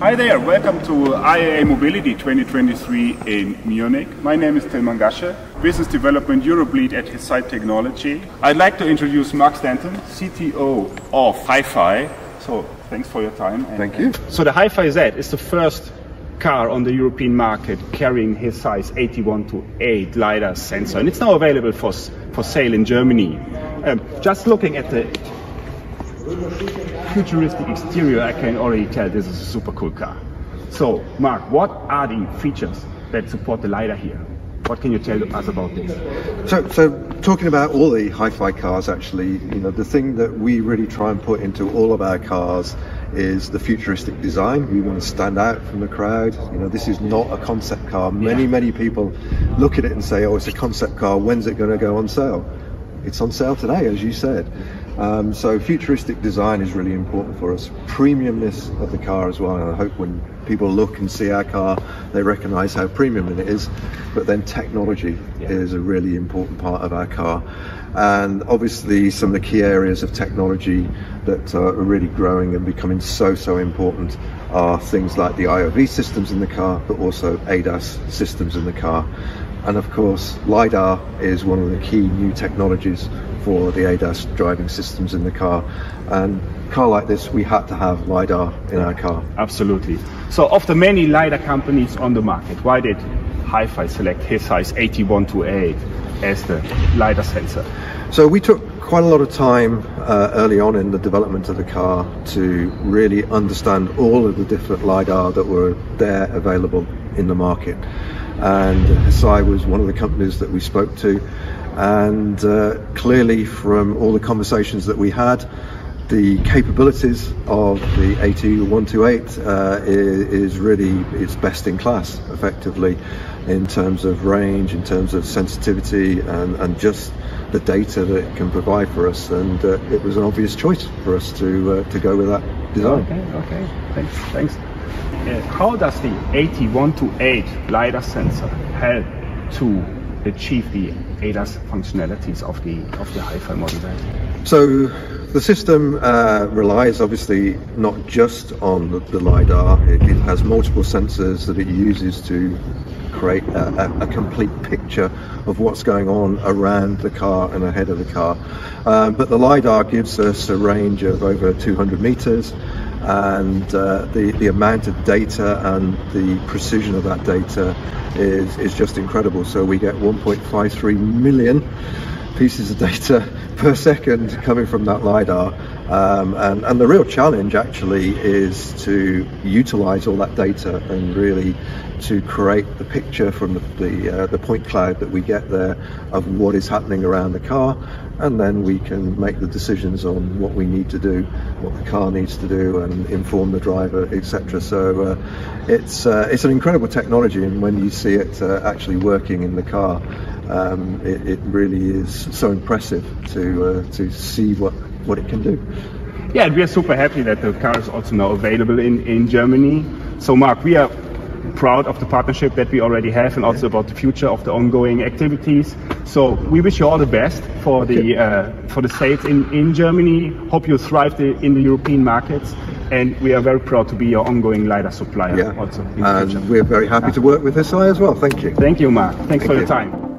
Hi there, welcome to IAA Mobility 2023 in Munich. My name is Tilman Gasche, Business Development Europe Lead at Hesai Technology. I'd like to introduce Mark Stanton, CTO of HiPhi. So thanks for your time. Thank you. So the HiPhi Z is the first car on the European market carrying Hesai's 81 to 8 LiDAR sensor and it's now available for, for sale in Germany. Um, just looking at the futuristic exterior, I can already tell this is a super cool car. So, Mark, what are the features that support the LiDAR here? What can you tell us about this? So, so talking about all the HiPhi cars, actually, you know, the thing that we really try and put into all of our cars is the futuristic design. We want to stand out from the crowd. You know, this is not a concept car. Many, yeah. many people look at it and say, "Oh, it's a concept car. When's it going to go on sale?" It's on sale today, as you said. Um, so futuristic design is really important for us. Premiumness of the car as well. And I hope when people look and see our car, they recognise how premium it is. But then technology yeah. is a really important part of our car. And obviously some of the key areas of technology that are really growing and becoming so, so important are things like the IOV systems in the car, but also ADAS systems in the car. And of course, LiDAR is one of the key new technologies for the ADAS driving systems in the car. And car like this, we had to have LiDAR in our car. Absolutely. So of the many LiDAR companies on the market, why did HiPhi select Hesai's AT128 as the LiDAR sensor? So we took quite a lot of time uh, early on in the development of the car to really understand all of the different LiDAR that were there available in the market. And Hesai was one of the companies that we spoke to. And uh, clearly from all the conversations that we had the capabilities of the AT128 uh, is, is, really its best in class effectively in terms of range in terms of sensitivity and, and just the data that it can provide for us and uh, it was an obvious choice for us to uh, to go with that design. Okay okay. Thanks thanks. Uh, how does the AT128 lidar sensor help to achieve the ADAS functionalities of the of the HiPhi model then? So the system uh, relies obviously not just on the, the LiDAR, it, it, has multiple sensors that it uses to create a, a, a, complete picture of what's going on around the car and ahead of the car. Um, but the LiDAR gives us a range of over 200 meters and uh, the, the amount of data and the precision of that data is, is just incredible. So we get 1.53 million pieces of data per second coming from that LiDAR. Um, and, and the real challenge actually is to utilize all that data and really to create the picture from the, the, uh, the point cloud that we get there of what is happening around the car and then we can make the decisions on what we need to do, what the car needs to do, and inform the driver, etc. So uh, it's uh, it's an incredible technology, and when you see it uh, actually working in the car, um, it, it, really is so impressive to uh, to see what what it can do. Yeah, we are super happy that the car is also now available in in Germany. So, Mark, we are proud of the partnership that we already have and also about the future of the ongoing activities. So we wish you all the best for the uh, for the sales in, in Germany. Hope you thrive the, in the European markets. And we are very proud to be your ongoing LiDAR supplier yeah. also. and we're very happy to work with SI as well. Thank you. Thank you, Mark. Thanks Thank for you. your time.